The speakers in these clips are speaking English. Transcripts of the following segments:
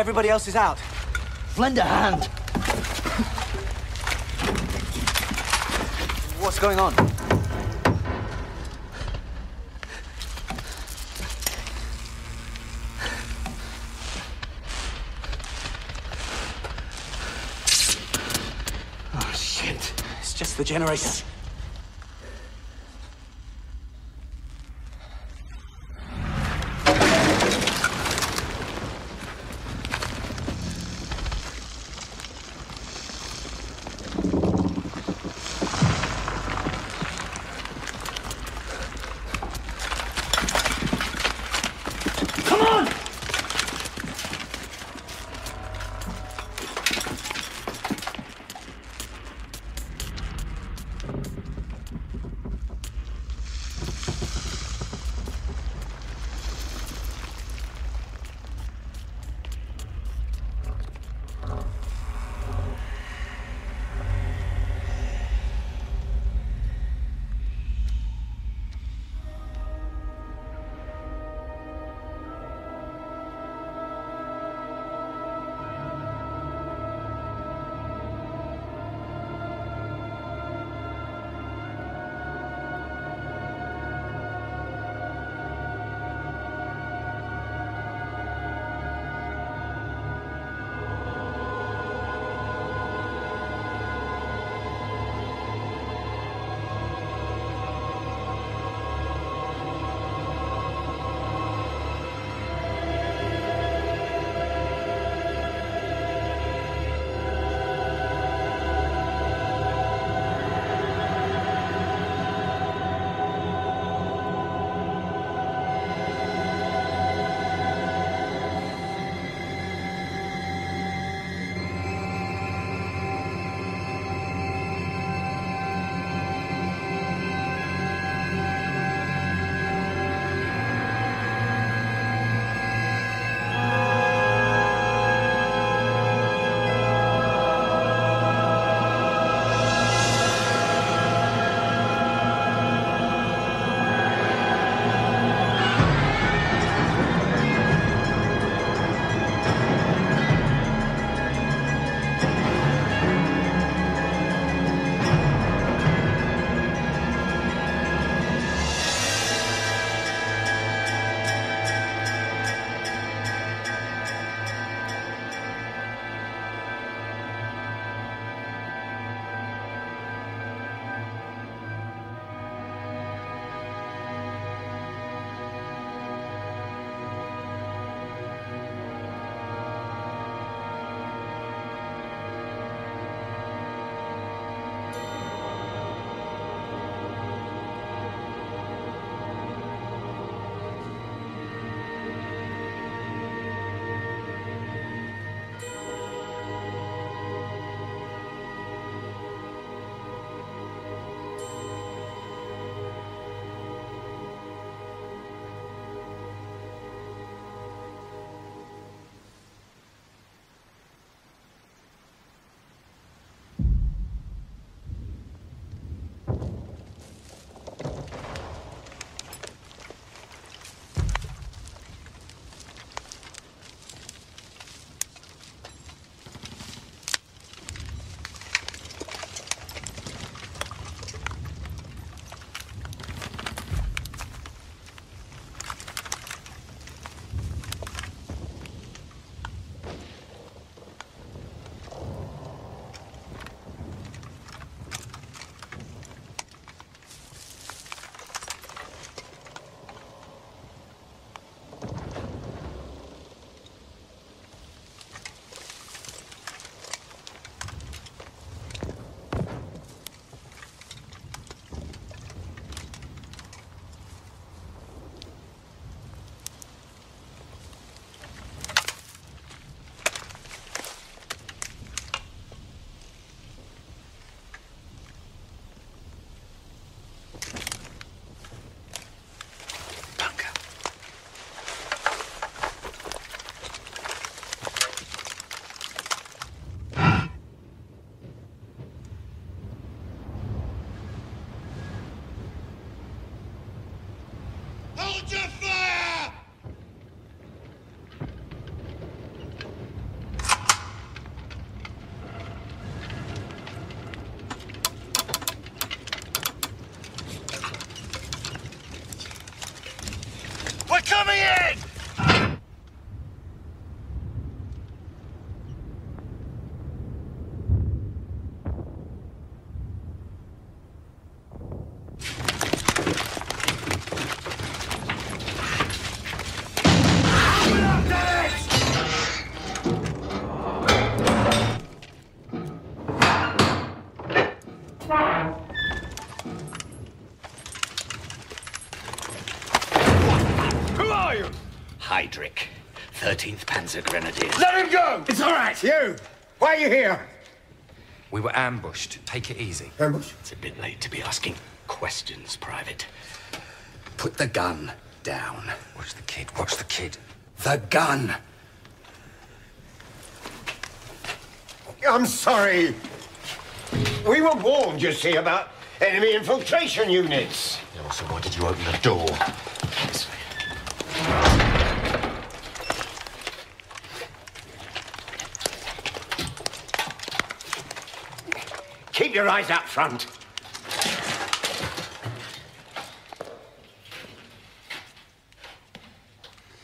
Everybody else is out. Lend a hand. What's going on? Oh, shit. It's just the generator. Panzer Grenadiers. Let him go! It's all right. You! Why are you here? We were ambushed. Take it easy. Ambush? It's a bit late to be asking questions, Private. Put the gun down. Watch the kid. Watch the kid. The gun. I'm sorry. We were warned, you see, about enemy infiltration units. Yeah, so why did you open the door? Keep your eyes out front.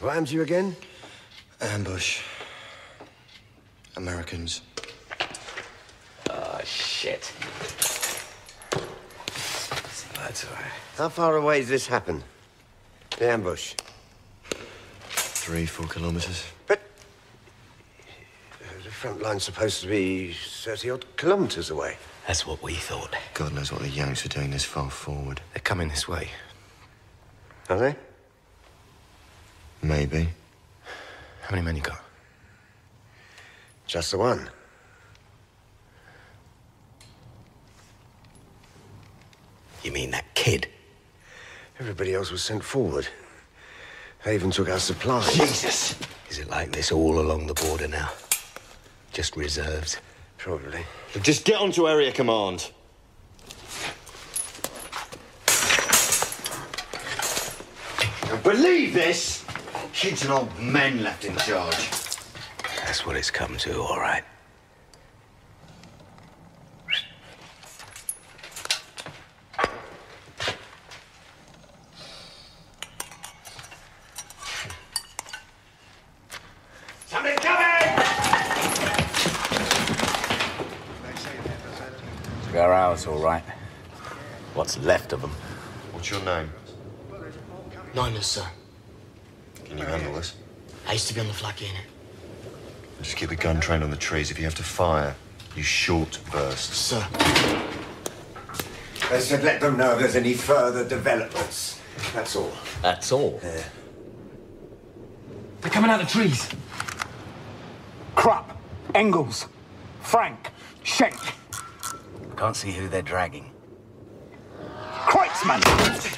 What happens to you again? Ambush. Americans. Oh, shit. That's all right. How far away does this happen? The ambush. Three, four kilometers. But uh, the front line's supposed to be 30 odd kilometers away. That's what we thought. God knows what the Yanks are doing this far forward. They're coming this way. Are they? Maybe. How many men you got? Just the one. You mean that kid? Everybody else was sent forward. They even took our supplies. Jesus! Is it like this all along the border now? Just reserves? Just get onto area command. Believe this! Kids and old men left in charge. That's what it's come to, all right. Somebody's coming! They're all right. What's left of them? What's your name? Niners, sir. Can you handle this? I used to be on the flak unit. Just keep the gun trained on the trees. If you have to fire, you short bursts. Sir. I said let them know if there's any further developments. That's all. That's all. Yeah. They're coming out of the trees. Krupp, Engels, Frank, Schenk, Can't see who they're dragging. Kreuzmann.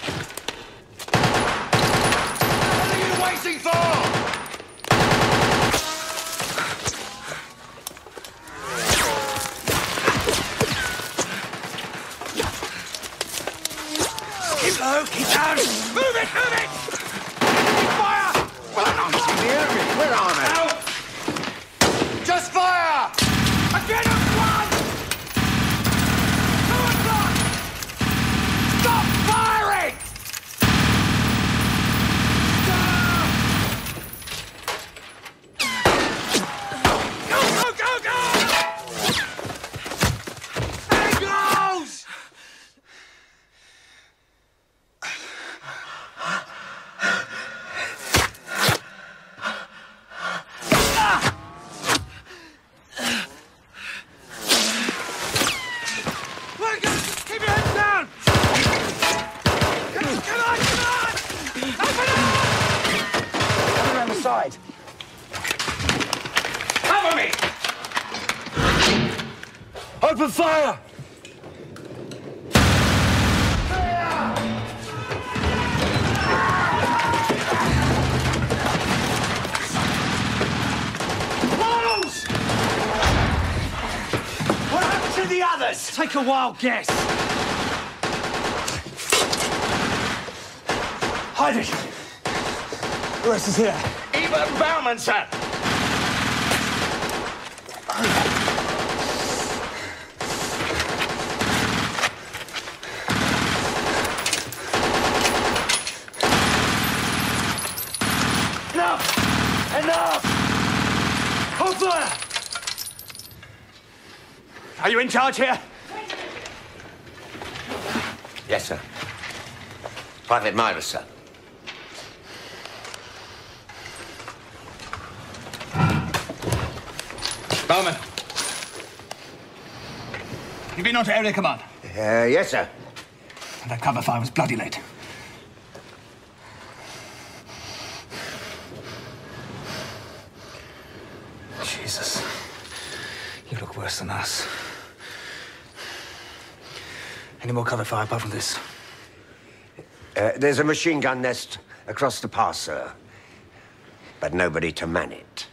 Wild guess. Heydrich. The rest is here. Even Baumann, sir! Enough! Enough! Hold fire! Are you in charge here? Private Mirus, sir. Baumann. You've been on to area command? Uh, yes, sir. That cover fire was bloody late. Jesus. You look worse than us. Any more cover fire apart from this? Uh, there's a machine gun nest across the pass, sir. But nobody to man it.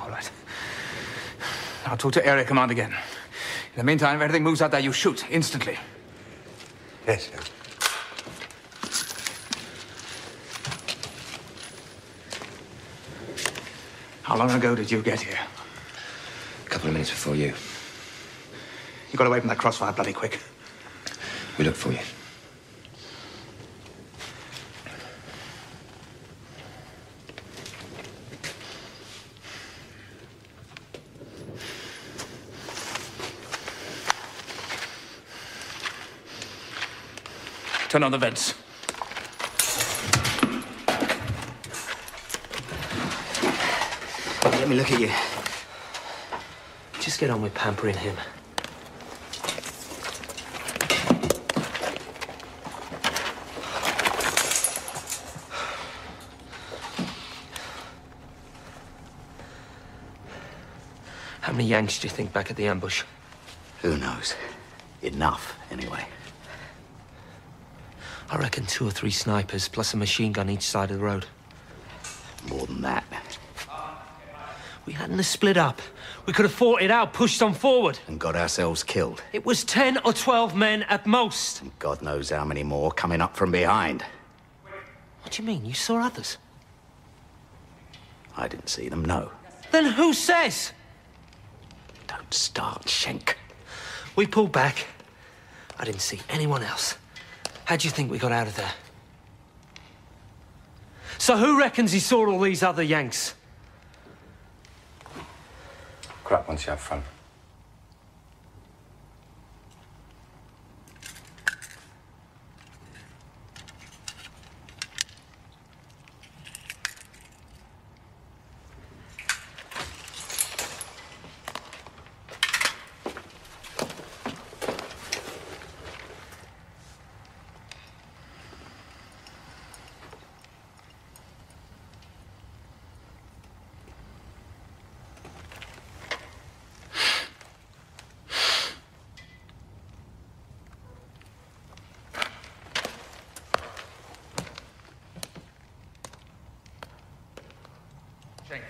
All right. I'll talk to Area Command again. In the meantime, if anything moves out there, you shoot instantly. Yes, sir. How long ago did you get here? A couple of minutes before you. You got away from that crossfire bloody quick. We looked for you. Turn on the vents. Let me look at you. Just get on with pampering him. How many Yanks do you think back at the ambush? Who knows? Enough, anyway. I reckon two or three snipers plus a machine gun each side of the road. More than that. We hadn't have split up. We could have fought it out, pushed on forward. And got ourselves killed. It was 10 or 12 men at most. And God knows how many more coming up from behind. What do you mean? You saw others? I didn't see them, no. Then who says? Don't start, Schenk. We pulled back. I didn't see anyone else. How do you think we got out of there? So who reckons he saw all these other Yanks? Crap once you have fun. Shane,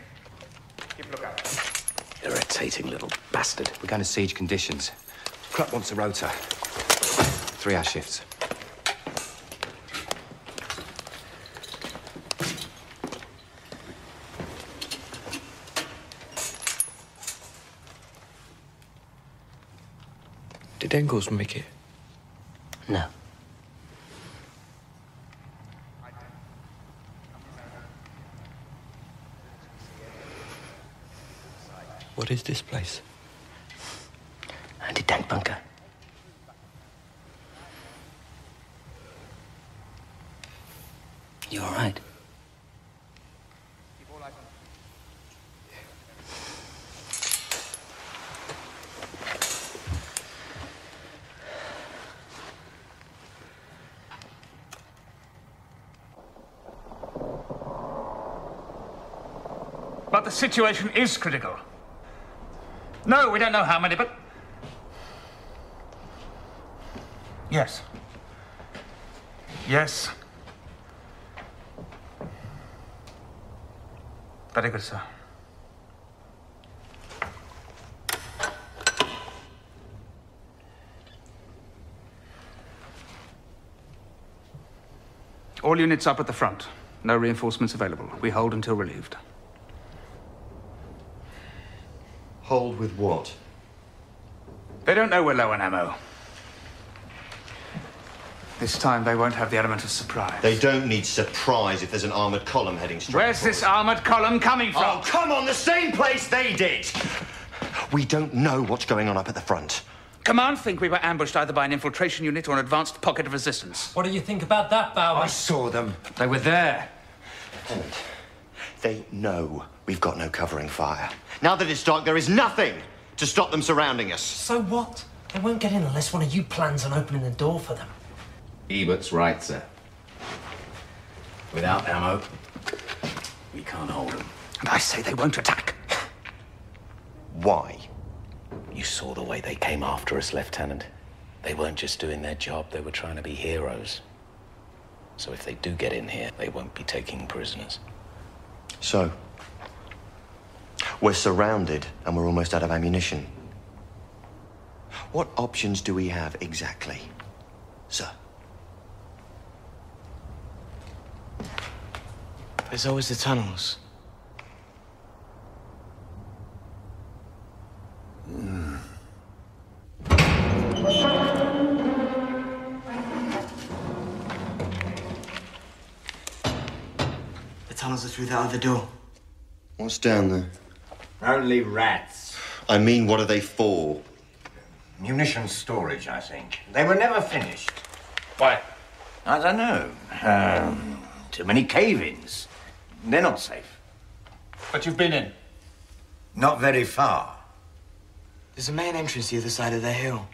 keep a lookout. Irritating little We're going to siege conditions. Krupp wants a rota. Three hour shifts. Did Engels make it? No. What is this place? Anti-tank bunker. You all right? But the situation is critical. No, we don't know how many, but. Yes. Yes. Very good, sir. All units up at the front. No reinforcements available. We hold until relieved. Hold with what? They don't know we're low on ammo. This time they won't have the element of surprise. They don't need surprise if there's an armored column heading straight. Where's this armored column coming from? Oh, come on, the same place they did! We don't know what's going on up at the front. Command think we were ambushed either by an infiltration unit or an advanced pocket of resistance. What do you think about that, Bauer? I saw them. They were there. Hammond, they know we've got no covering fire. Now that it's dark, there is nothing to stop them surrounding us. So what? They won't get in unless one of you plans on opening the door for them. Ebert's right, sir. Without ammo, we can't hold them. And I say they won't attack. Why? You saw the way they came after us, Lieutenant. They weren't just doing their job, they were trying to be heroes. So if they do get in here, they won't be taking prisoners. So, we're surrounded and we're almost out of ammunition. What options do we have exactly, sir? There's always the tunnels. The tunnels are through that other door. What's down there? Only rats. I mean, what are they for? Munition storage, I think. They were never finished. Why? I don't know. Um, too many cave-ins. They're not safe. But you've been in. Not very far. There's a main entrance the other side of the hill.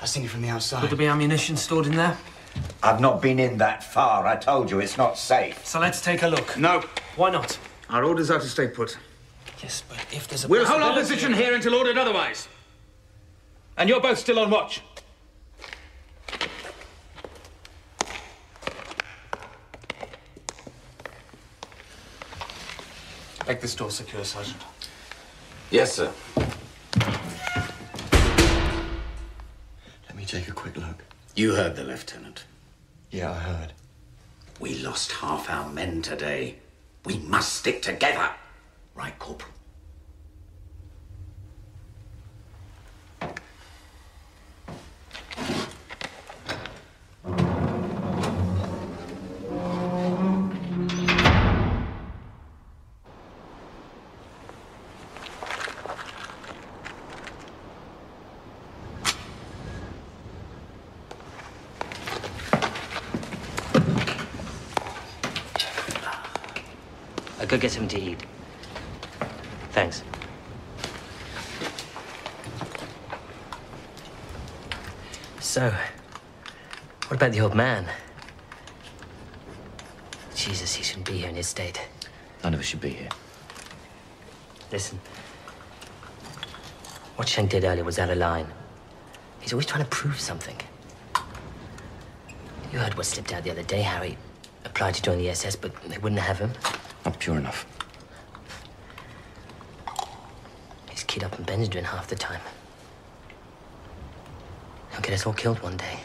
I've seen it from the outside. Could there be ammunition stored in there? I've not been in that far. I told you it's not safe. So let's take a look. No. Why not? Our orders are to stay put. Yes, but if there's a We'll hold our position here until ordered otherwise. And you're both still on watch. Make this door secure, Sergeant. Yes, sir. Let me take a quick look. You heard the lieutenant. Yeah, I heard. We lost half our men today. We must stick together. Right, Corporal? Get something to eat. Thanks. So, what about the old man? Jesus, he shouldn't be here in his state. None of us should be here. Listen. What Schenk did earlier was out of line. He's always trying to prove something. You heard what slipped out the other day, Harry. applied to join the SS, but they wouldn't have him. Not pure enough. He's keyed up in Benjamin half the time. He'll get us all killed one day.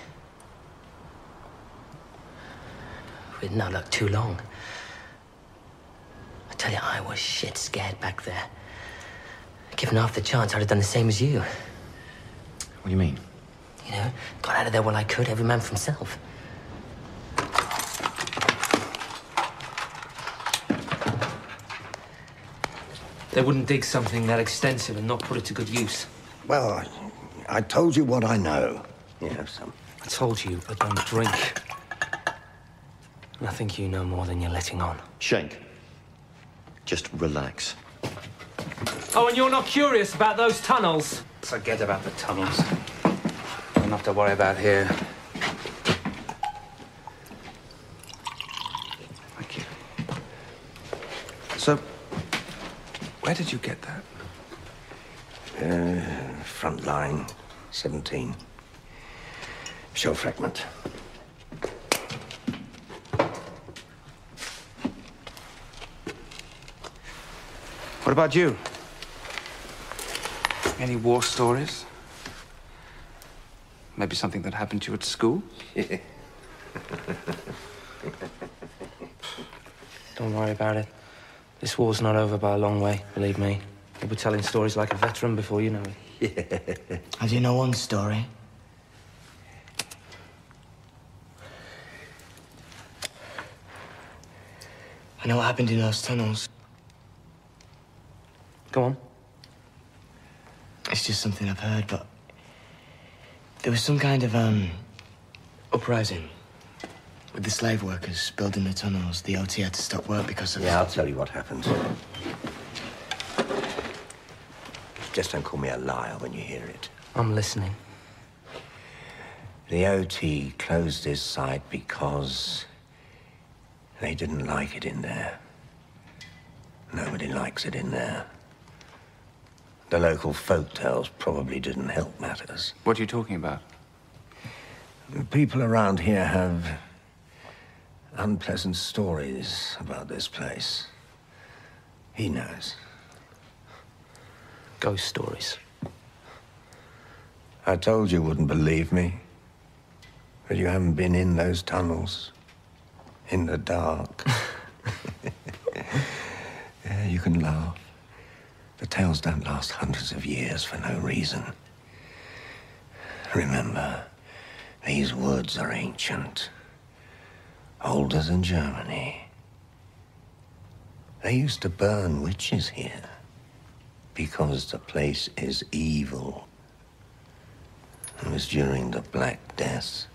We'd not look too long. I tell you, I was shit scared back there. Given half the chance, I'd have done the same as you. What do you mean? You know, got out of there while I could, every man for himself. They wouldn't dig something that extensive and not put it to good use. Well, I, I told you what I know. You have some. I told you, but don't drink. And I think you know more than you're letting on. Schenk, just relax. Oh, and you're not curious about those tunnels? Forget about the tunnels. Enough to worry about here. Thank you. So, where did you get that? Uh, front line, 17. Shell fragment. What about you? Any war stories? Maybe something that happened to you at school? Don't worry about it. This war's not over by a long way, believe me. You'll be telling stories like a veteran before you know it. Yeah. I do know one story. I know what happened in those tunnels. Go on. It's just something I've heard, but there was some kind of um uprising with the slave workers building the tunnels. The OT had to stop work because of Yeah, I'll tell you what happened. Just don't call me a liar when you hear it. I'm listening. The OT closed this site because they didn't like it in there. Nobody likes it in there. The local folk tales probably didn't help matters. What are you talking about? The people around here have unpleasant stories about this place. He knows. Ghost stories. I told you wouldn't believe me. But you haven't been in those tunnels. In the dark. yeah, you can laugh. The tales don't last hundreds of years for no reason. Remember, these woods are ancient. Older than Germany. They used to burn witches here. Because the place is evil. It was during the Black Death.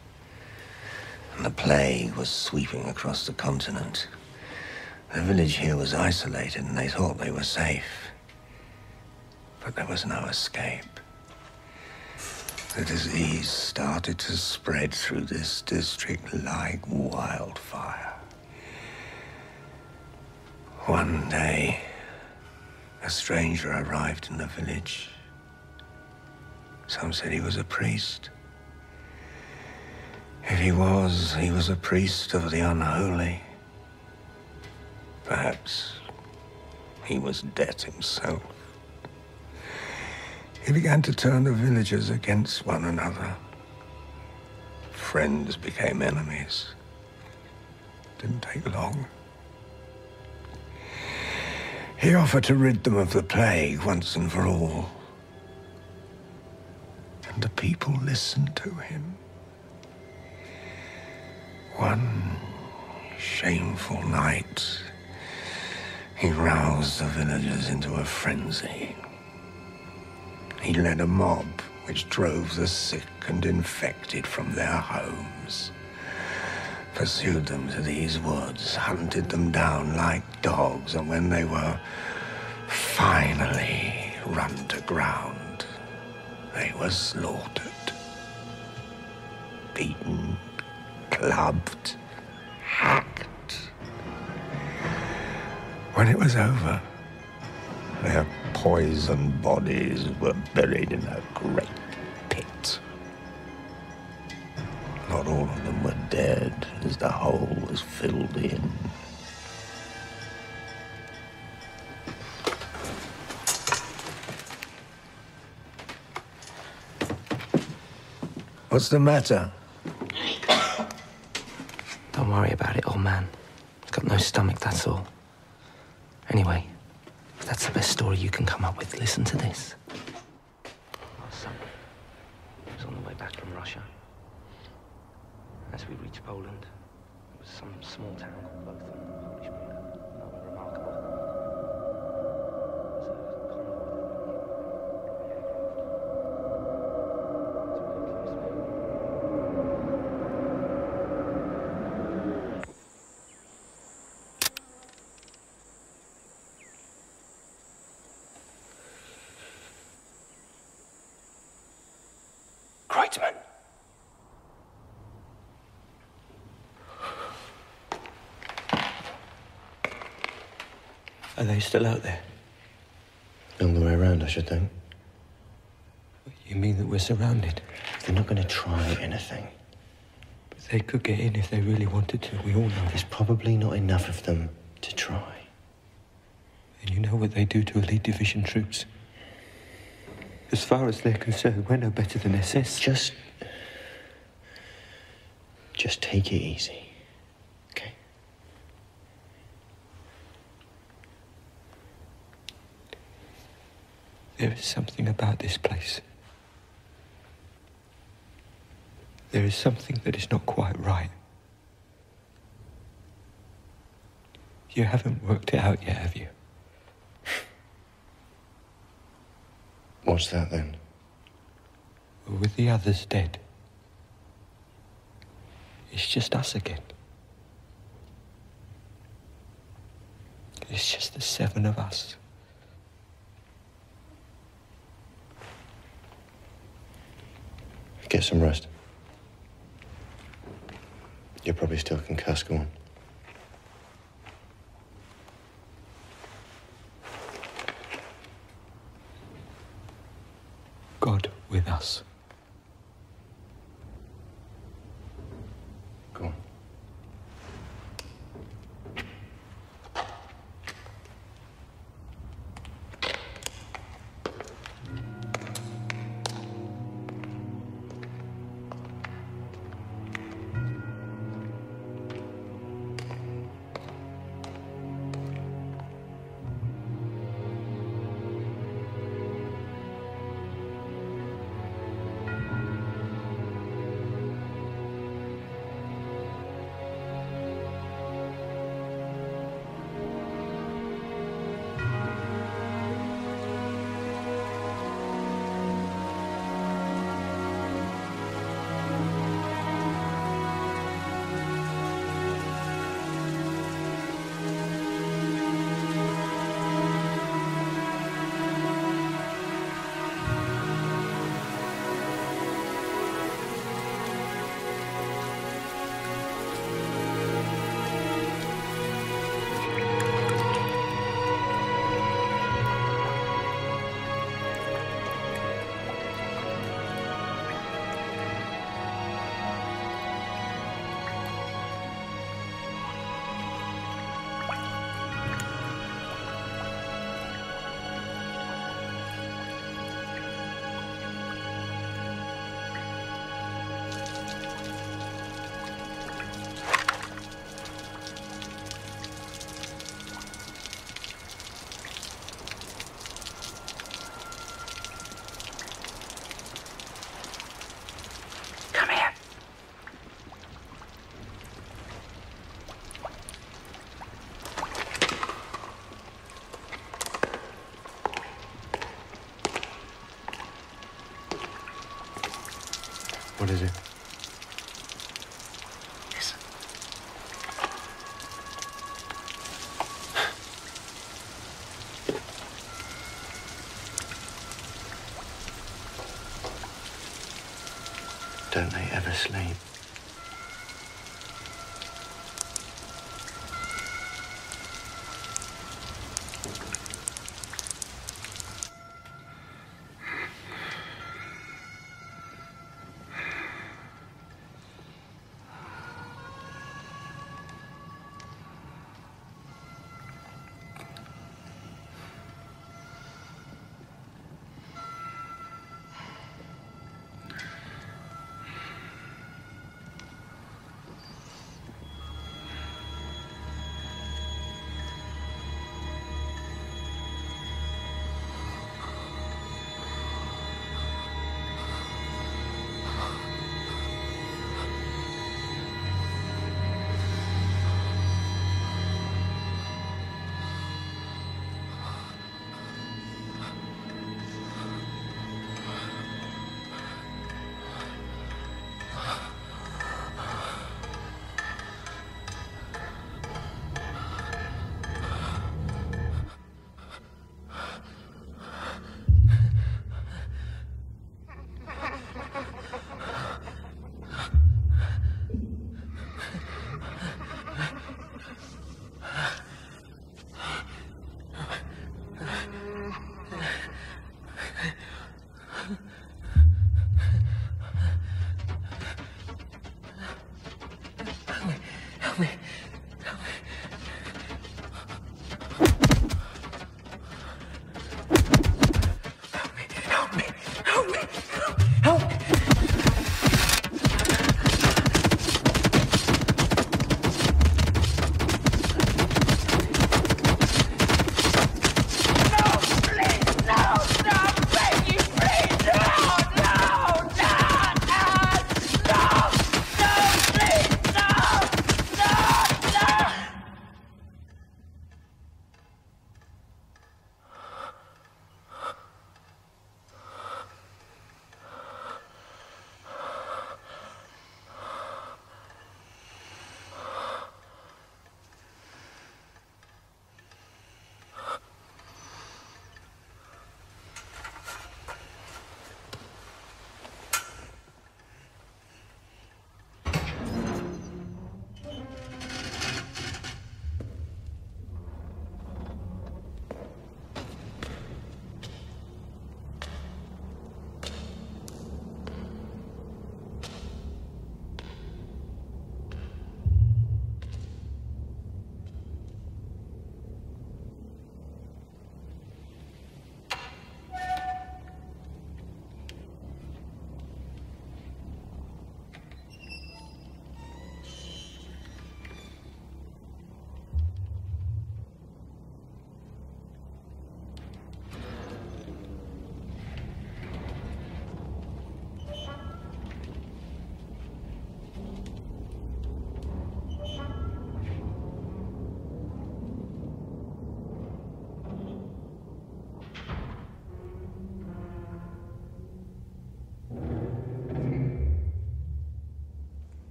And the plague was sweeping across the continent. The village here was isolated and they thought they were safe. But there was no escape. The disease started to spread through this district like wildfire. One day, a stranger arrived in the village. Some said he was a priest. If he was, he was a priest of the unholy. Perhaps he was death himself. He began to turn the villagers against one another. Friends became enemies. Didn't take long. He offered to rid them of the plague once and for all. And the people listened to him. One shameful night, he roused the villagers into a frenzy. He led a mob which drove the sick and infected from their homes, pursued them to these woods, hunted them down like dogs, and when they were finally run to ground, they were slaughtered, beaten, clubbed, hacked. When it was over, their poisoned bodies were buried in a great pit. Not all of them were dead as the hole was filled in. What's the matter? Don't worry about it, old man. Got no stomach, that's all. Anyway, that's the best story you can come up with, listen to this. Our son was on the way back from Russia. As we reached Poland, it was some small town called Bothun, Are they still out there? On the way around, I should think. You mean that we're surrounded? They're not going to try anything. But they could get in if they really wanted to. We all know There's probably not enough of them to try. And you know what they do to elite division troops. As far as they're concerned, we're no better than SS. Just. Just take it easy. There is something about this place. There is something that is not quite right. You haven't worked it out yet, have you? What's that then? With the others dead, it's just us again. It's just the seven of us. Get some rest. You're probably still concussed. Go on. God with us. What is it? Listen. Don't they ever sleep?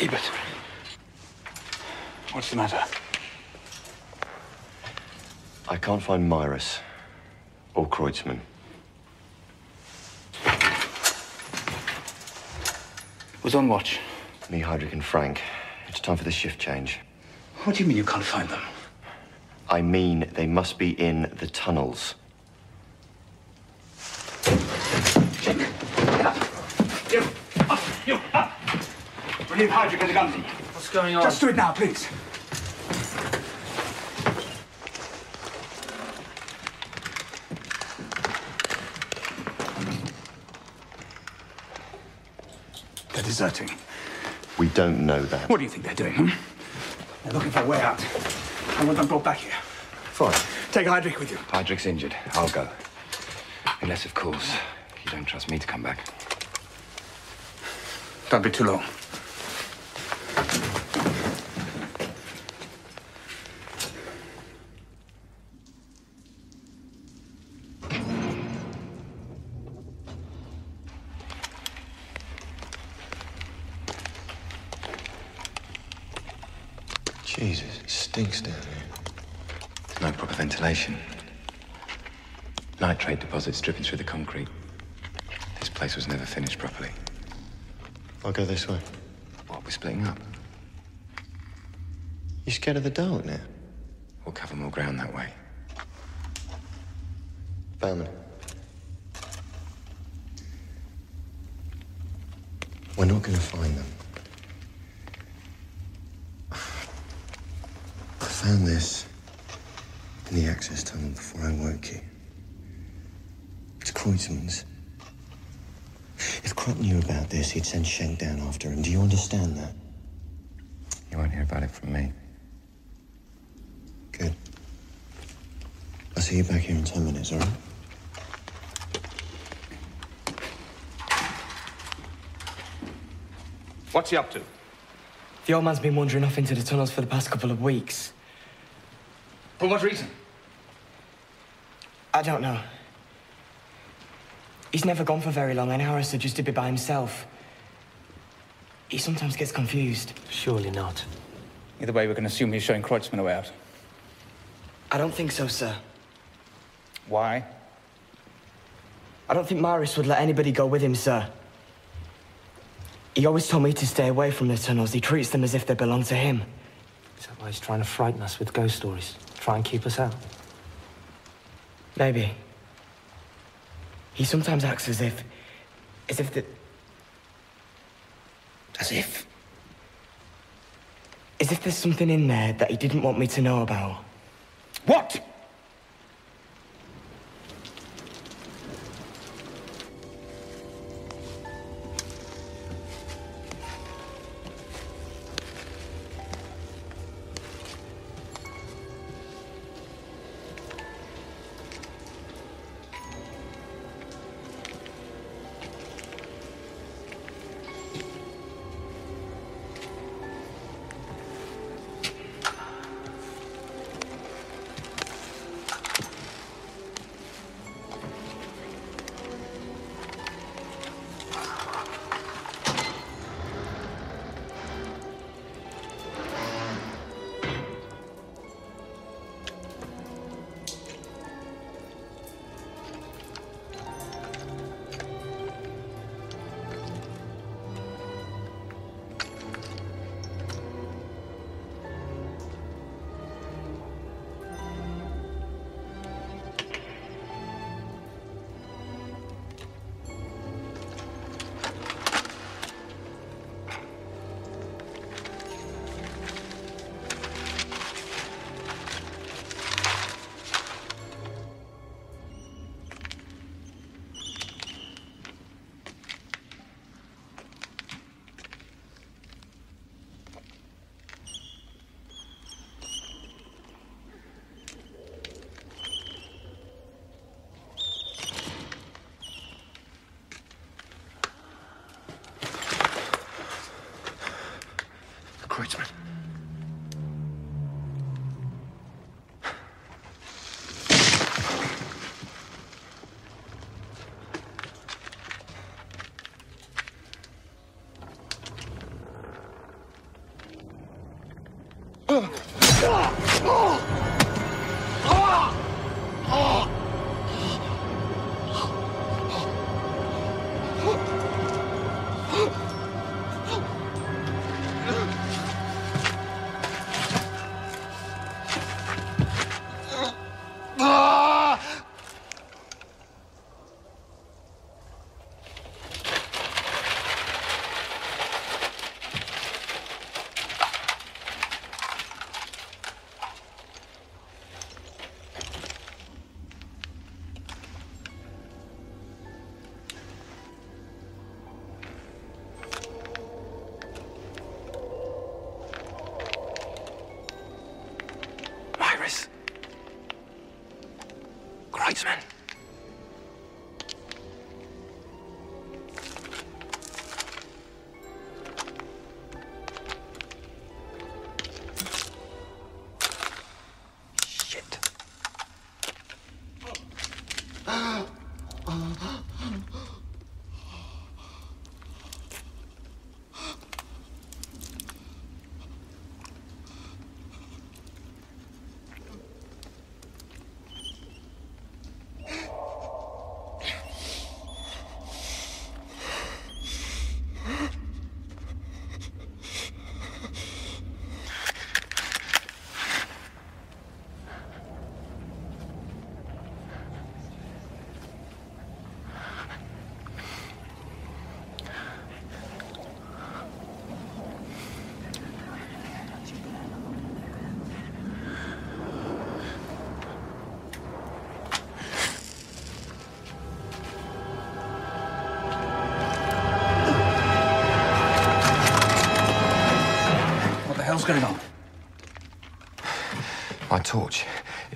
Ebert. What's the matter? I can't find Mirus or Kreuzmann. Who's on watch? Me, Heydrich, and Frank. It's time for the shift change. What do you mean you can't find them? I mean, they must be in the tunnels. You! Up! You! Up! Relieve Heydrich of the gun. What's going on? Just do it now, please. They're deserting. We don't know that. What do you think they're doing, hmm? They're looking for a way out. I want them brought back here. Fine. Take Heydrich with you. Heydrich's injured. I'll go. Unless, of course, you don't trust me to come back. Don't be too long. Jesus, it stinks down here. There's no proper ventilation. Nitrate deposits dripping through the concrete. This place was never finished properly. I'll go this way. What, we're splitting up? You scared of the dark now? We'll cover more ground that way. Baumann. We're not going to find them. I found this in the access tunnel before I woke you. It's Kreuzmann's. If Krupp knew about this, he'd send Schenk down after him. Do you understand that? You won't hear about it from me. Good. I'll see you back here in ten minutes, all right? What's he up to? The old man's been wandering off into the tunnels for the past couple of weeks. For what reason? I don't know. He's never gone for very long, and Harris just to be by himself. He sometimes gets confused. Surely not. Either way, we can assume he's showing Kreuzmann a way out. I don't think so, sir. Why? I don't think Mirus would let anybody go with him, sir. He always told me to stay away from the tunnels. He treats them as if they belong to him. Is that why he's trying to frighten us with ghost stories? Try and keep us out? Maybe. He sometimes acts as if... as if the... as if... as if there's something in there that he didn't want me to know about. What?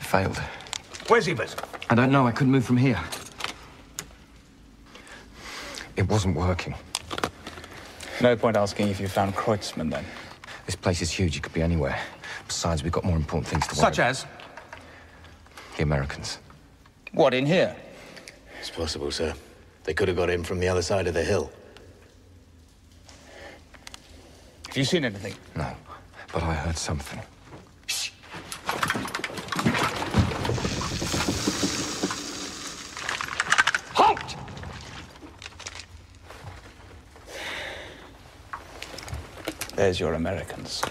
Failed. Where's Ebert? I don't know. I couldn't move from here. It wasn't working. No point asking if you found Kreuzmann then. This place is huge. It could be anywhere. Besides, we've got more important things to worry Such as? The Americans. What, in here? It's possible, sir. They could have got in from the other side of the hill. Have you seen anything? No. But I heard something. There's your Americans.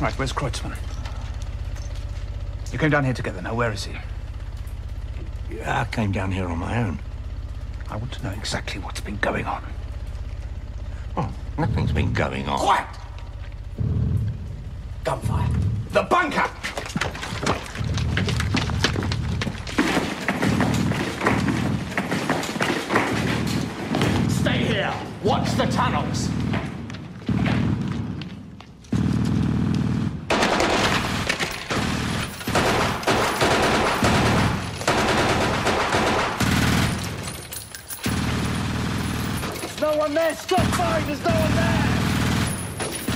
Right, where's Kreuzmann? You came down here together. Now, where is he? I came down here on my own. I want to know exactly what's been going on. Oh, nothing's been going on. Quiet! Gunfire. The bunker! Stay here. Watch the tunnels. There's no one there! Stop firing! There's no one there!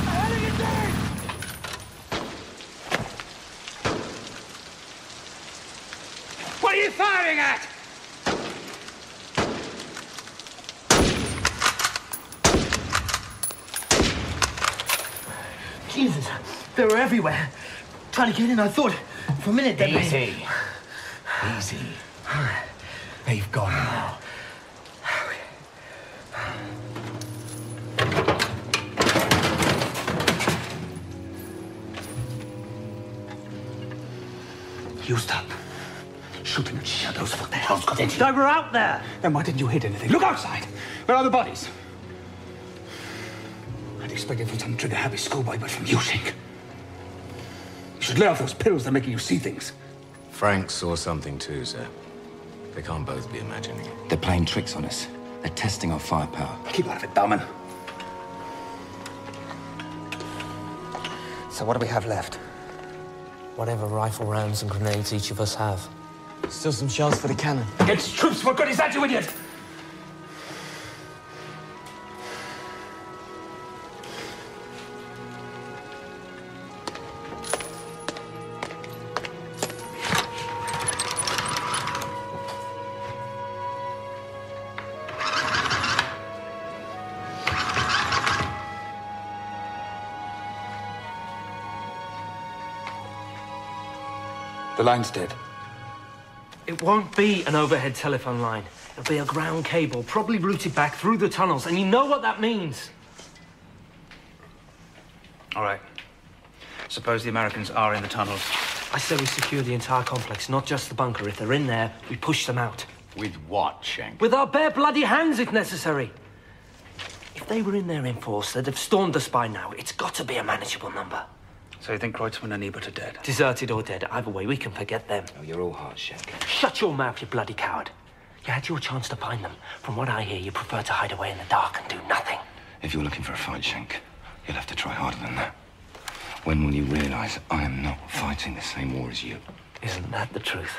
What are you doing? What are you firing at? Jesus, they were everywhere. Trying to get in, I thought for a minute they Easy. Easy. They were out there. Then why didn't you hit anything? Look outside. Where are the bodies? I'd expect it from some trigger-happy schoolboy, but from you, Schenk. You should lay off those pills. They're making you see things. Frank saw something too, sir. They can't both be imagining. They're playing tricks on us. They're testing our firepower. Keep out of it, Baumann. So what do we have left? Whatever rifle rounds and grenades each of us have. Still some shells for the cannon. Against troops, for good is that, you idiot? The line's dead. It won't be an overhead telephone line. It'll be a ground cable, probably routed back through the tunnels, and you know what that means. All right. Suppose the Americans are in the tunnels. I say we secure the entire complex, not just the bunker. If they're in there, we push them out. With what, Schenk? With our bare bloody hands, if necessary. If they were in there in force, they'd have stormed us by now. It's got to be a manageable number. So you think Kreuzmann and Ebert are dead? Deserted or dead, either way, we can forget them. Oh, you're all heart, Schenk. Shut your mouth, you bloody coward. You had your chance to find them. From what I hear, you prefer to hide away in the dark and do nothing. If you're looking for a fight, Schenk, you'll have to try harder than that. When will you realize I am not fighting the same war as you? Isn't that the truth?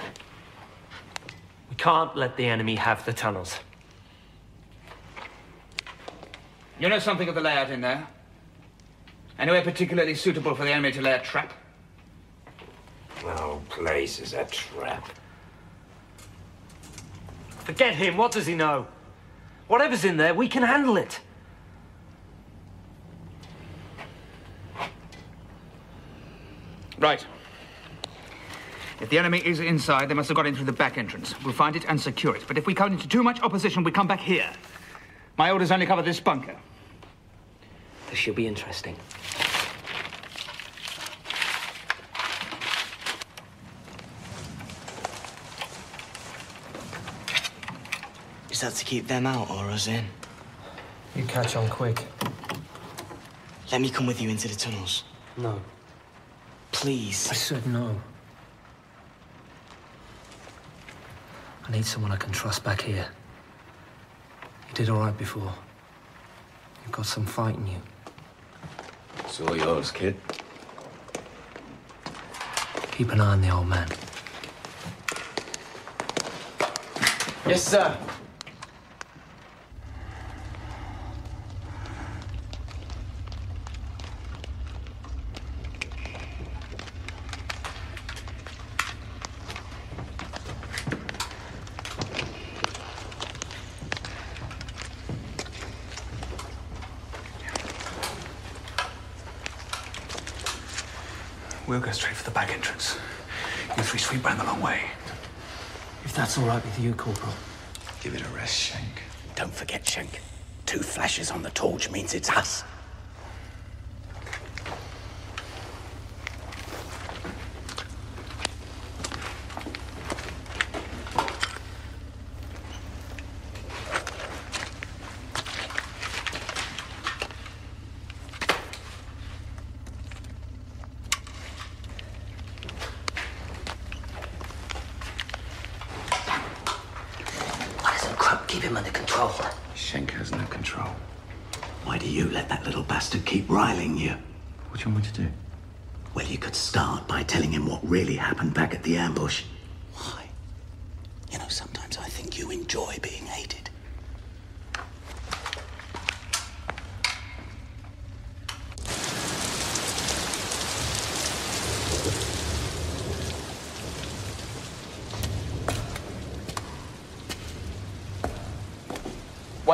We can't let the enemy have the tunnels. You know something of the layout in there? Anywhere particularly suitable for the enemy to lay a trap? No place is a trap. Forget him. What does he know? Whatever's in there, we can handle it. Right. If the enemy is inside, they must have got in through the back entrance. We'll find it and secure it. But if we come into too much opposition, we come back here. My orders only cover this bunker. This should be interesting. Is that to keep them out or us in? You catch on quick. Let me come with you into the tunnels. No. Please. I said no. I need someone I can trust back here. You did all right before. You've got some fight in you. It's all yours, kid. Keep an eye on the old man. Yes, sir. We'll go straight for the back entrance. You three sweep round the long way. If that's all right with you, Corporal. Give it a rest, Schenk. Don't forget, Schenk. Two flashes on the torch means it's us. Why doesn't Krupp keep him under control? Schenk has no control. Why do you let that little bastard keep riling you? What do you want me to do? Well, you could start by telling him what really happened back at the ambush. Why? You know, sometimes I think you enjoy being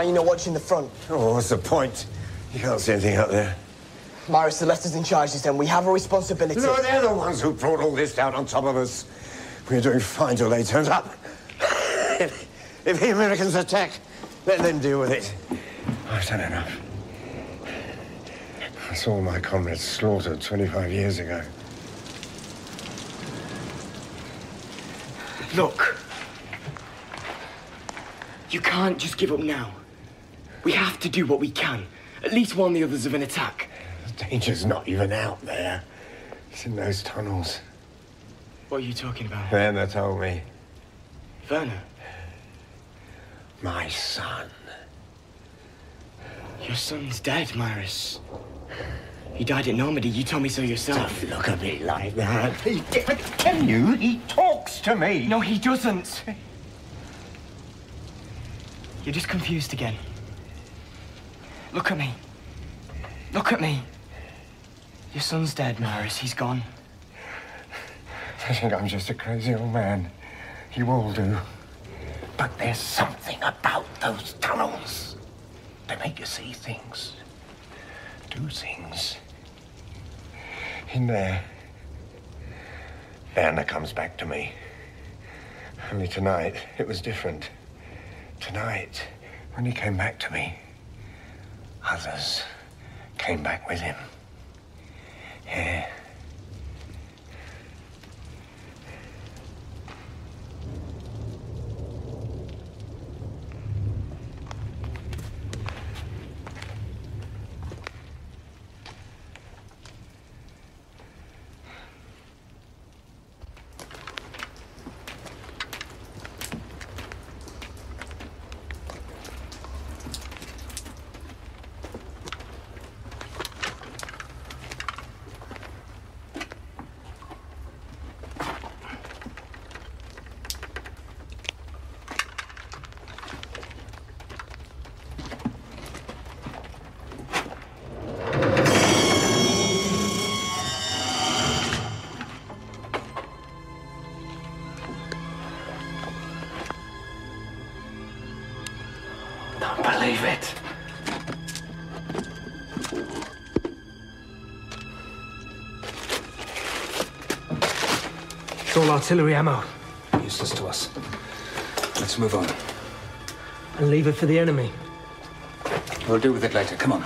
Why are you not watching the front? Oh, what's the point? You can't see anything up there. Mirus, the left's in charge this time. We have a responsibility. No, they're the ones who brought all this down on top of us. We're doing fine till they turn up. if, if the Americans attack, let them deal with it. I've done enough. I saw my comrades slaughtered 25 years ago. Look. You can't just give up now. We have to do what we can. At least warn the others of an attack. The danger's not even out there. It's in those tunnels. What are you talking about? Werner told me. Werner? My son. Your son's dead, Mirus. He died at Normandy. You told me so yourself. Don't look at me like that. He tell you. He talks to me. No, he doesn't. You're just confused again. Look at me. Look at me. Your son's dead, Mirus. He's gone. I think I'm just a crazy old man. He will do. But there's something about those tunnels. They make you see things, do things. In there, Werner comes back to me. Only tonight, it was different. Tonight, when he came back to me, others came back with him. Yeah. Artillery ammo. Useless to us. Let's move on. And leave it for the enemy. We'll deal with it later. Come on.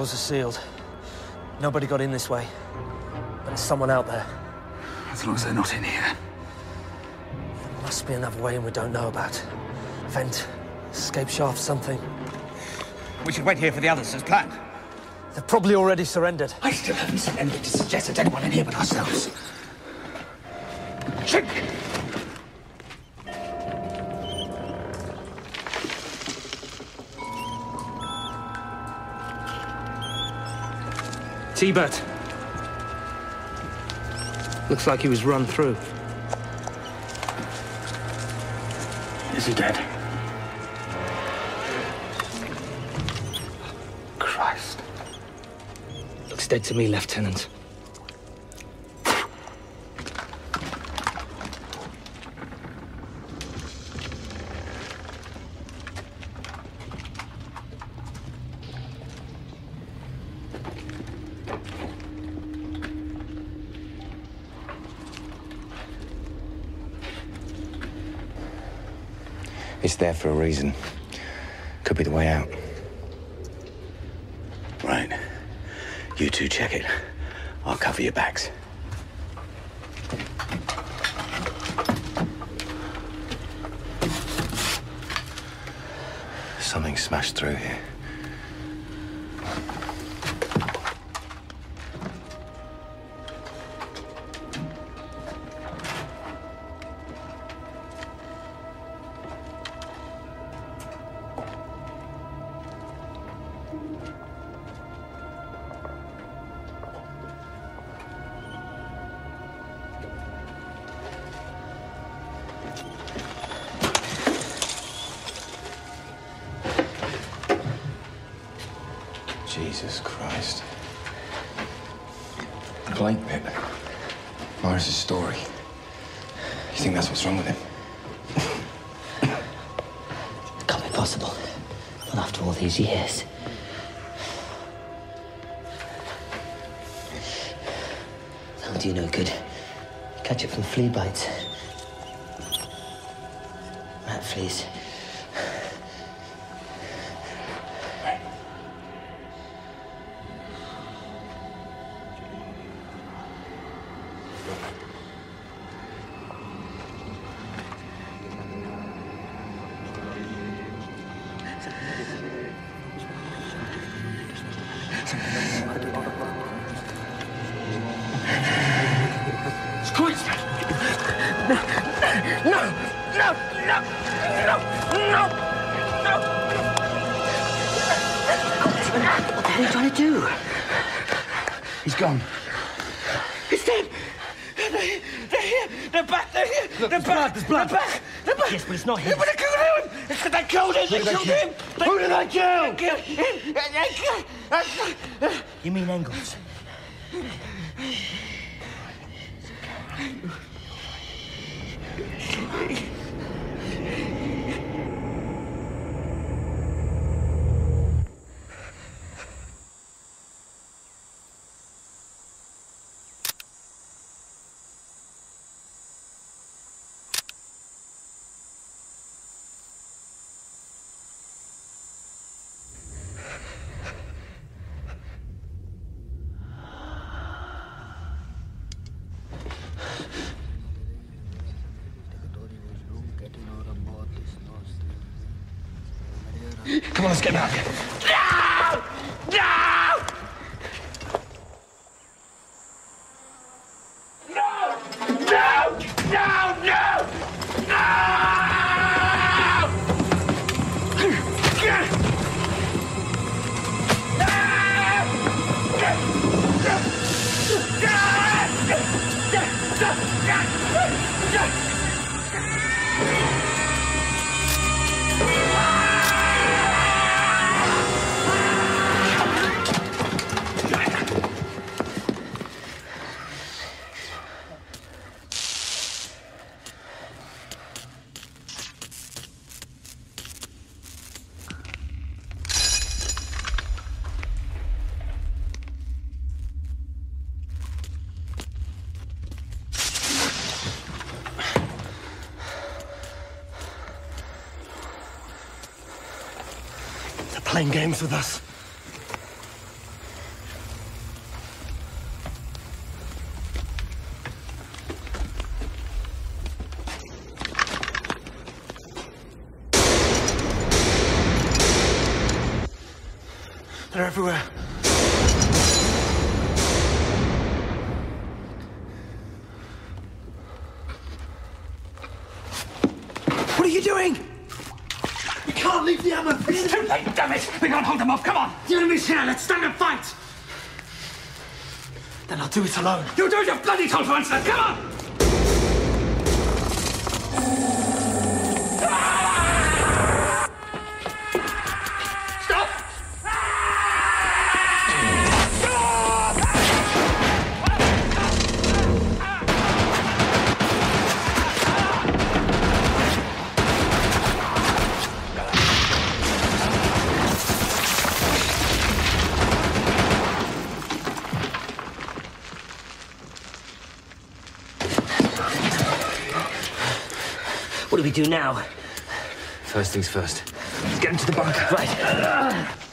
Doors are sealed. Nobody got in this way. But there's someone out there. As long as they're not in here. There must be another way in we don't know about. Vent, escape shaft, something. We should wait here for the others as planned. They've probably already surrendered. I still haven't seen anything to suggest there's anyone in here but ourselves. T-Bert. Looks like he was run through. Is he dead? Christ. Looks dead to me, Lieutenant. There for a reason. Could be the way out. Right. You two check it. I'll cover your backs. Something smashed through here. No! No! No! No! No! No! What are you trying to do? He's gone. He's dead. They're here. They're here. They're back. They're here. Look, they're there's back. blood, there's blood. They're back. They're back. Yes, but it's not Yeah, his. but they killed him. It's 'cause they killed him. Who They did they killed him. Who did they kill? They killed him. You mean Engels? Playing games with us. Damn it! We can't hold them off. Come on! The enemy's here. Let's stand and fight. Then I'll do it alone. You do your bloody told to answer. Come on! Do now? First things first. Let's get into the bunker. Right.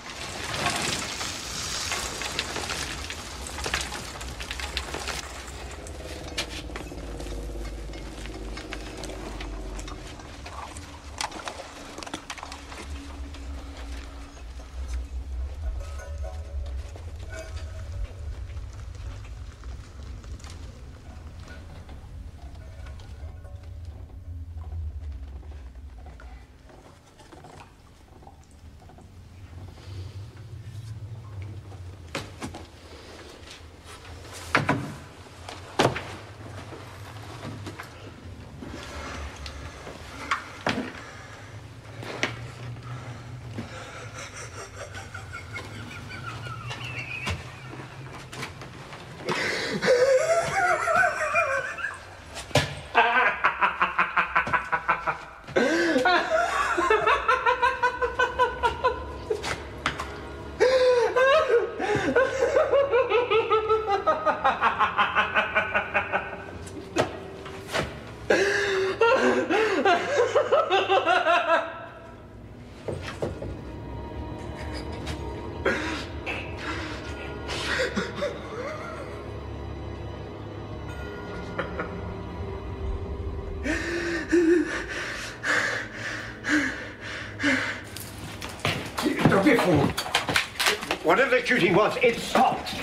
The shooting was, it stopped.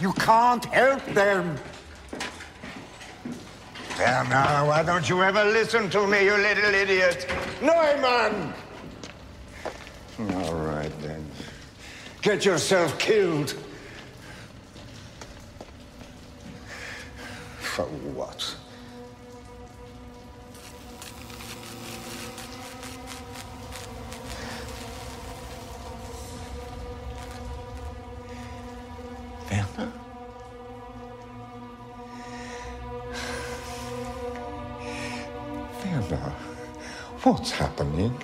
You can't help them. There now, why don't you ever listen to me, you little idiot? Neumann! All right, then. get yourself killed. What's happening?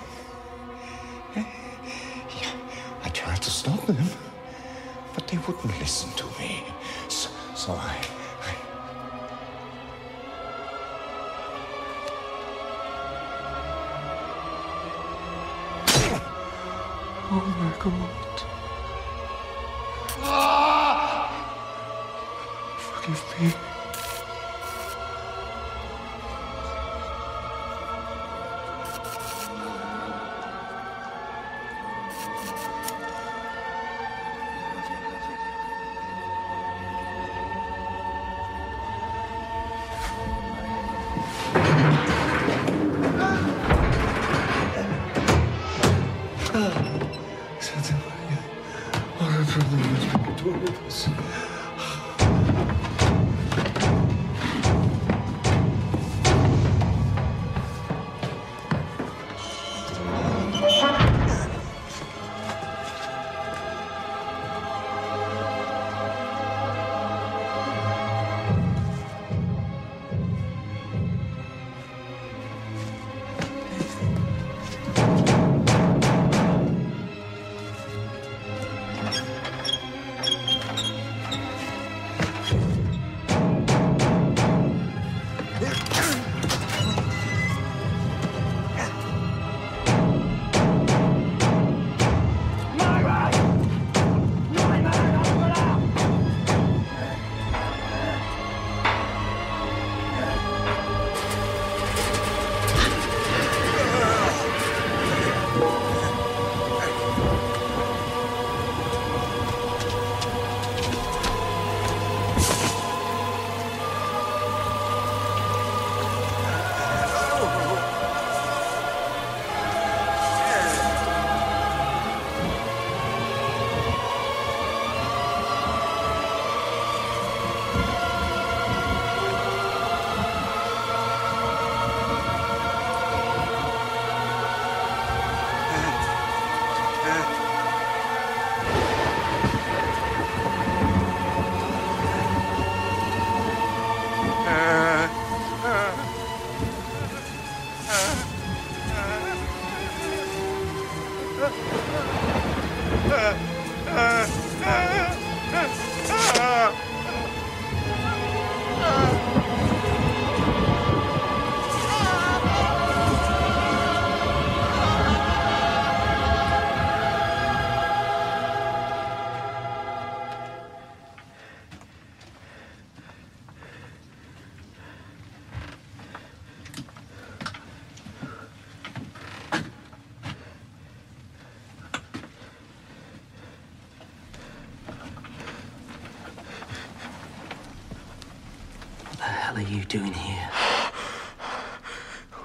Doing here?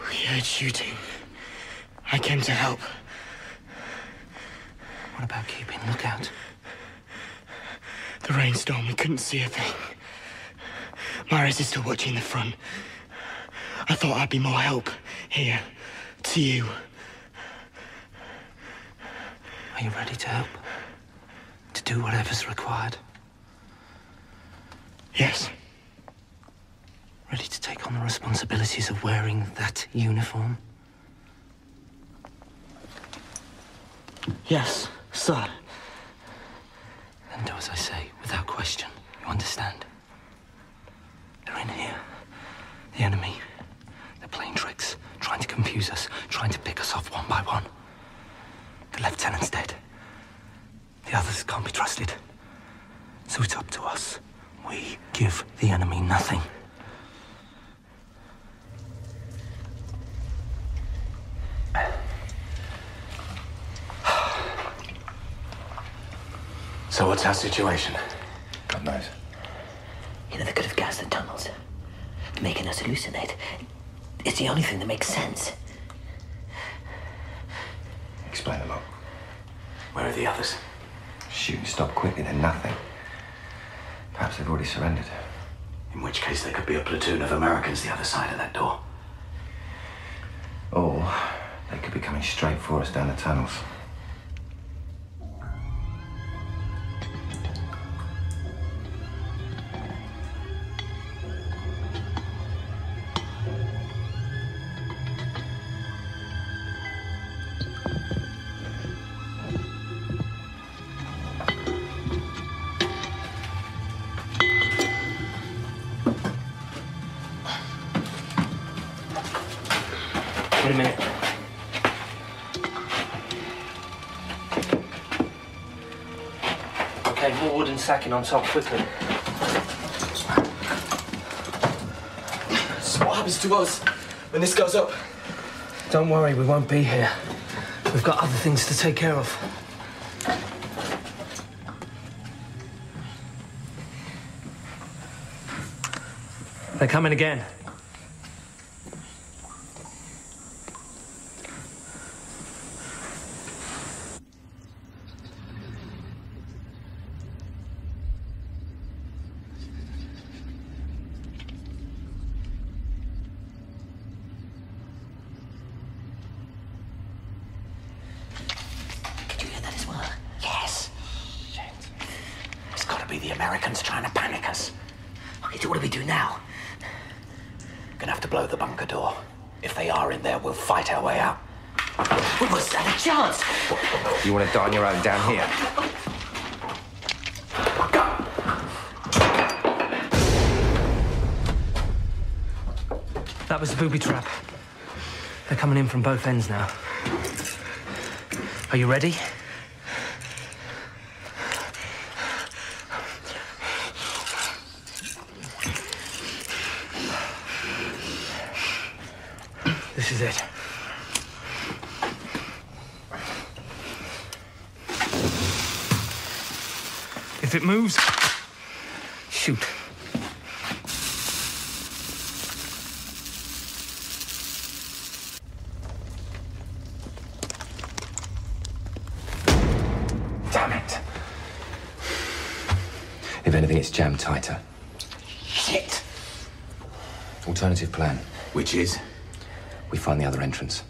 We heard shooting. I came to help. What about keeping lookout? The rainstorm, we couldn't see a thing. Mirus is still watching the front. I thought I'd be more help here to you. Are you ready to help? To do whatever's required? Yes. On the responsibilities of wearing that uniform? Yes, sir. Then do as I say, without question. You understand? They're in here. The enemy. They're playing tricks, trying to confuse us, trying to pick us off one by one. The lieutenant's dead. The others can't be trusted. So it's up to us. We give the enemy nothing. So what's our situation? God knows. You know, they could have gassed the tunnels, making us hallucinate. It's the only thing that makes sense. Explain a lot. Where are the others? Shooting stopped quickly, then nothing. Perhaps they've already surrendered. In which case, there could be a platoon of Americans the other side of that door. Or they could be coming straight for us down the tunnels. Sacking on top quickly. So what happens to us when this goes up? Don't worry, we won't be here. We've got other things to take care of. They're coming again. Did you hear that as well? Yes. It's got to be the Americans trying to panic us. Okay, so what do we do now? Gonna have to blow the bunker door. If they are in there, we'll fight our way out. We must stand a chance. You want to die on your own down here? That was a booby trap. They're coming in from both ends now. Are you ready? This is it. If it moves, shoot. Damn it. If anything, it's jammed tighter. Shit! Alternative plan. Which is? We find the other entrance.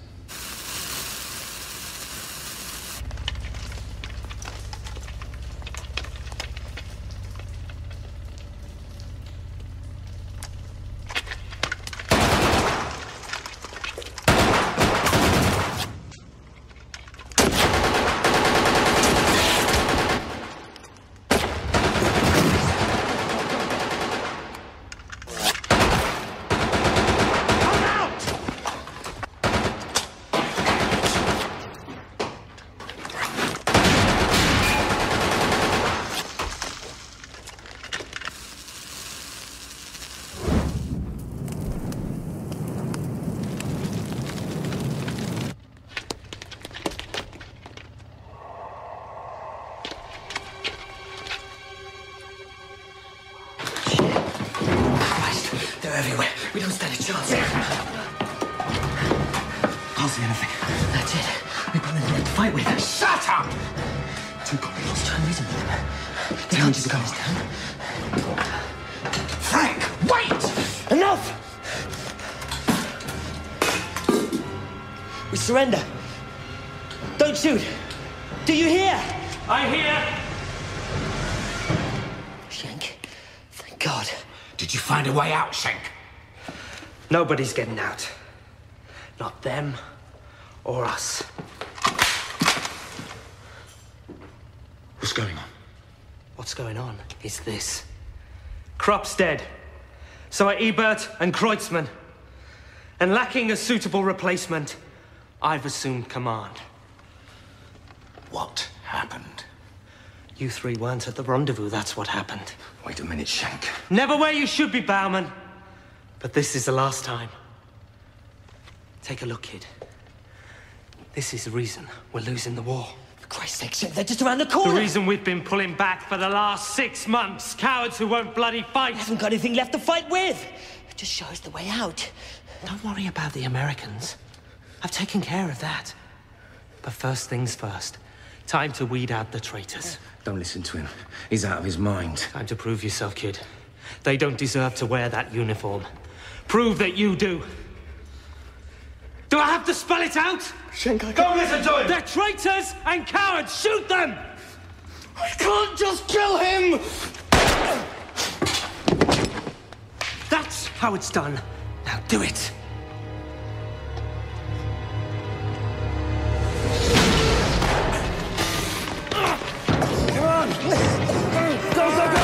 Nobody's getting out. Not them or us. What's going on? What's going on is this. Krupp's dead. So are Ebert and Kreuzmann. And lacking a suitable replacement, I've assumed command. What happened? You three weren't at the rendezvous, that's what happened. Wait a minute, Schenk. Never where you should be, Baumann. But this is the last time. Take a look, kid. This is the reason we're losing the war. For Christ's sake, Schenk, they're just around the corner! The reason we've been pulling back for the last six months. Cowards who won't bloody fight. We haven't got anything left to fight with. It Just show us the way out. Don't worry about the Americans. I've taken care of that. But first things first. Time to weed out the traitors. Don't listen to him. He's out of his mind. Time to prove yourself, kid. They don't deserve to wear that uniform. Prove that you do. Do I have to spell it out? Schenk, Don't listen to him! They're traitors and cowards! Shoot them! I can't just kill him! That's how it's done. Now do it. Come on! Go, go, go!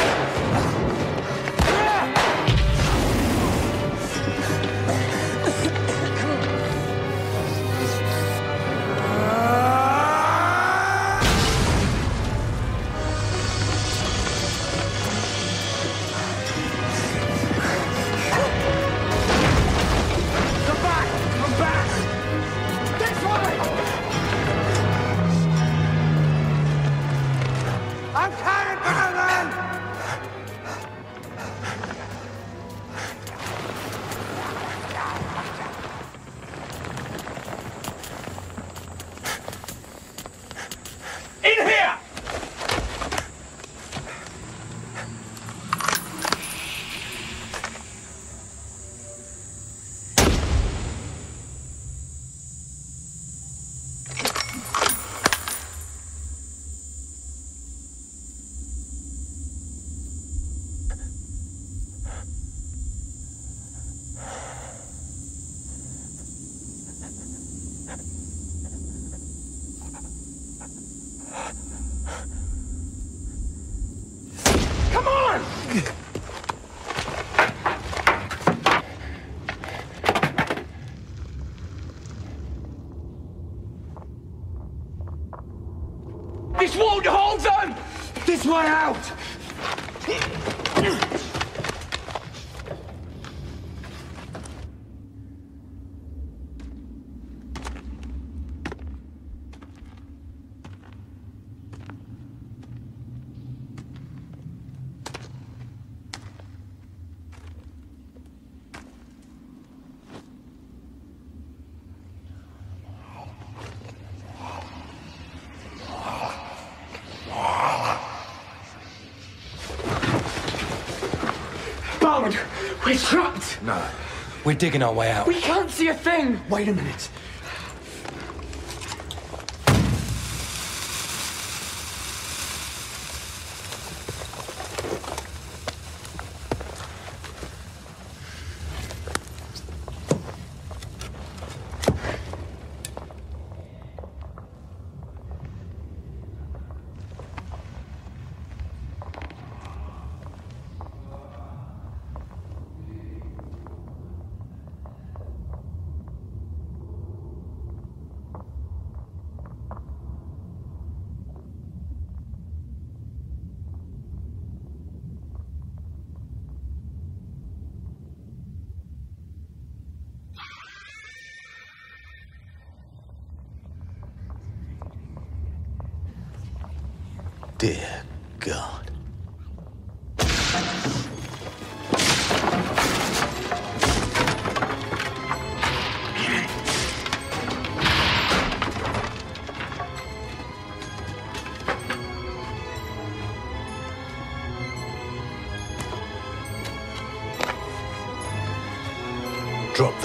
We're digging our way out. We can't see a thing! Wait a minute.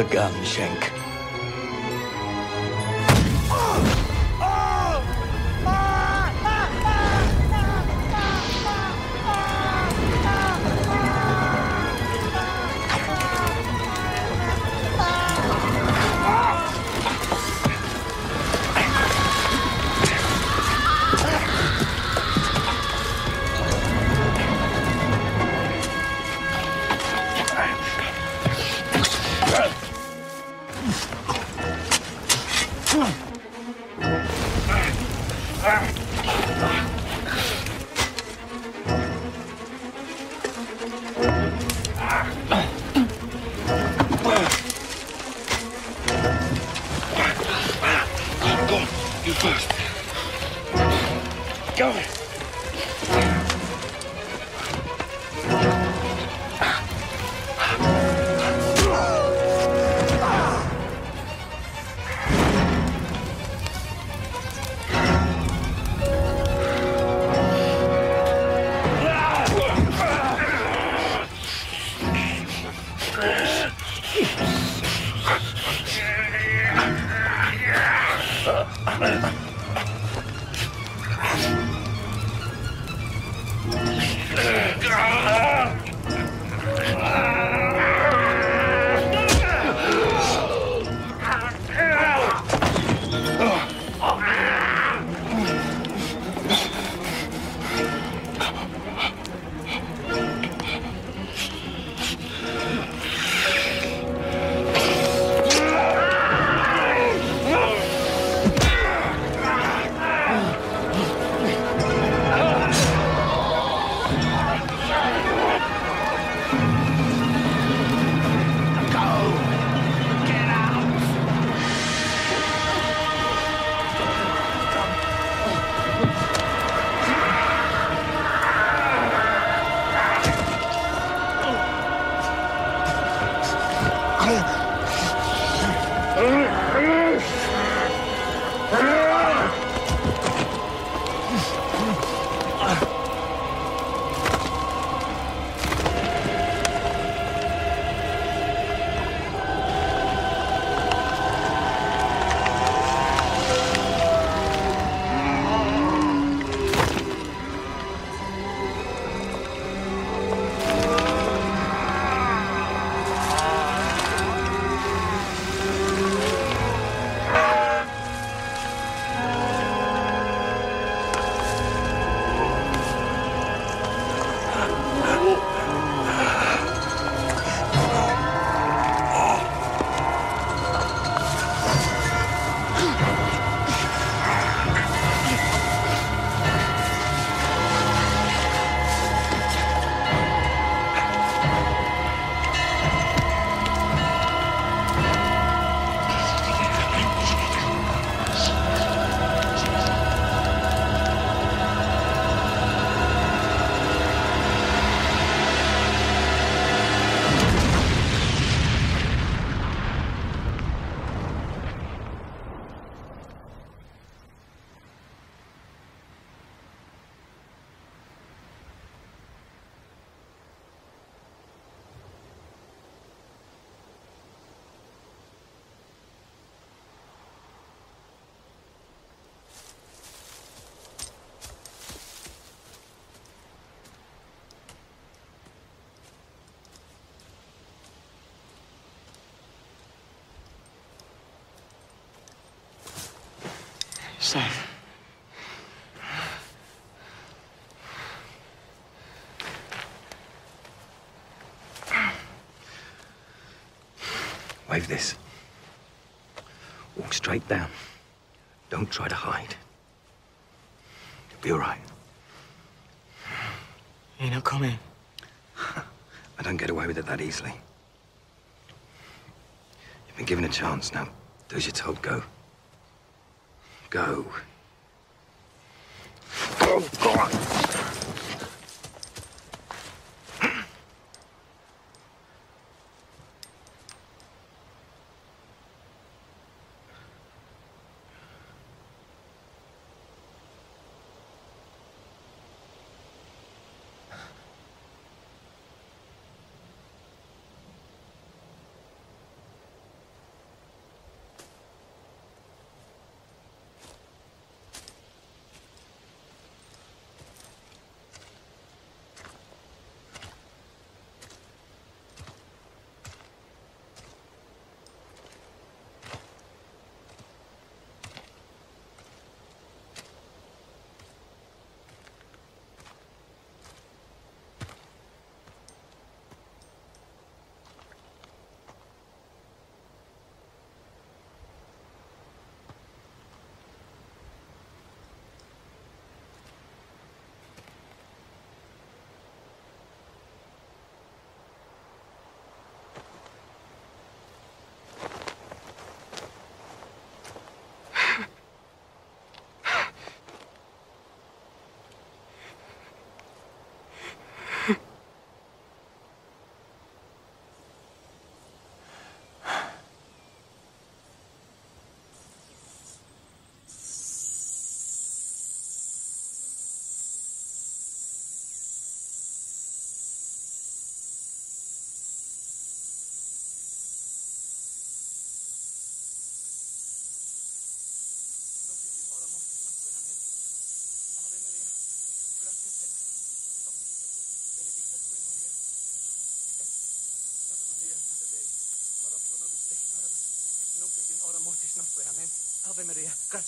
The gun, Schenk. Safe. Wave this. Walk straight down. Don't try to hide. You'll be all right. You're not coming. I don't get away with it that easily. You've been given a chance now. Do as you're told. Go. Go.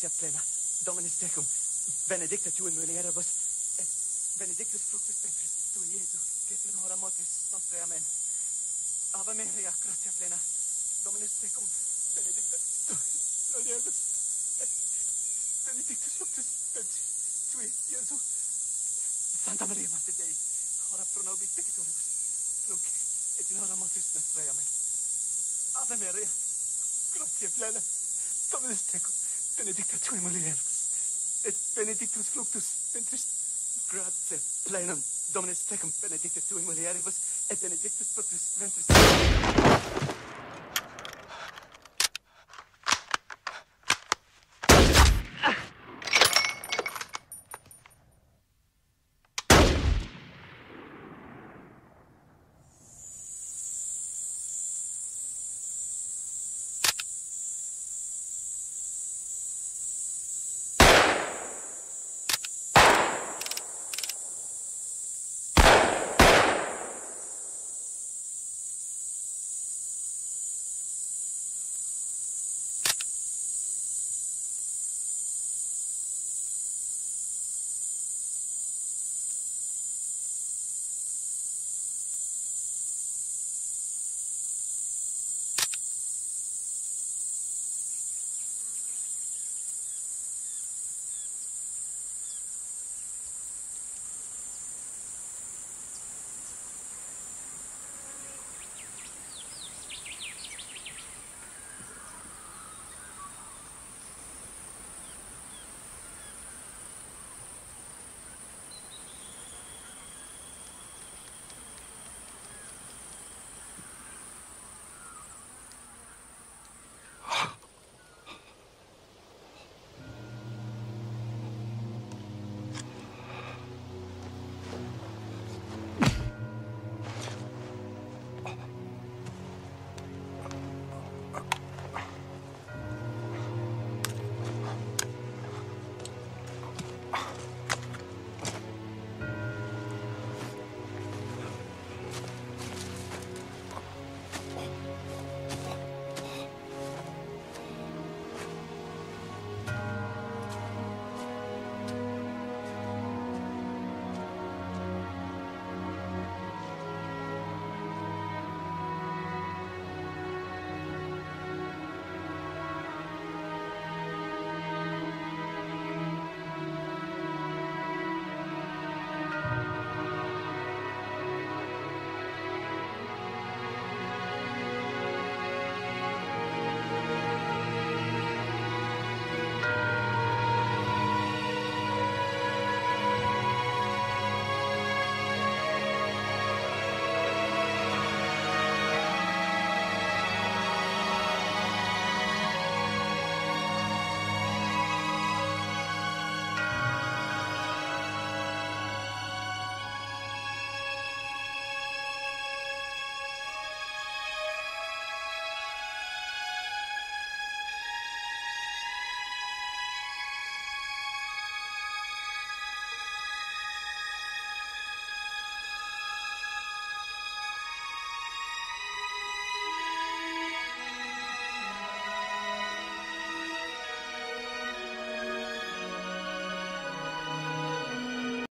gratia plena, Dominus tecum, benedicta tu in mulieribus, et benedictus fructus ventris tui, Iesu, que in hora motis nostre, amen. Ave Maria, gratia plena, Dominus tecum, benedicta tu in mulieribus, et benedictus fructus ventris tui, Iesu. Santa Maria, Mater Dei, ora pro nobis peccatoribus, nunc et in hora motis nostre, amen. Ave Maria, gratia plena, tui et benedictus fructus ventris gratia plenum, Dominus tecum, benedicta tui et benedictus fructus ventris